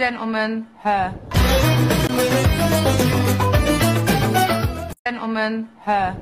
gentlemen, her. Gentlemen, her.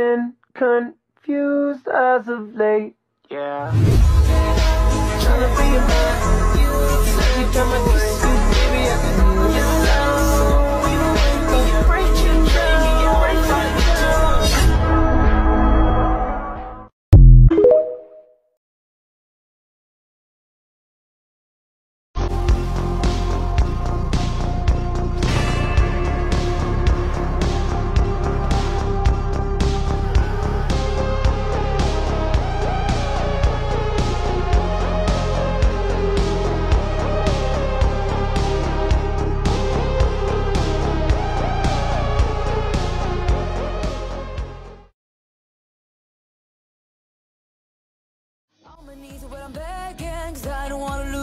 been confused as of late. Yeah. I'm cause I don't wanna lose.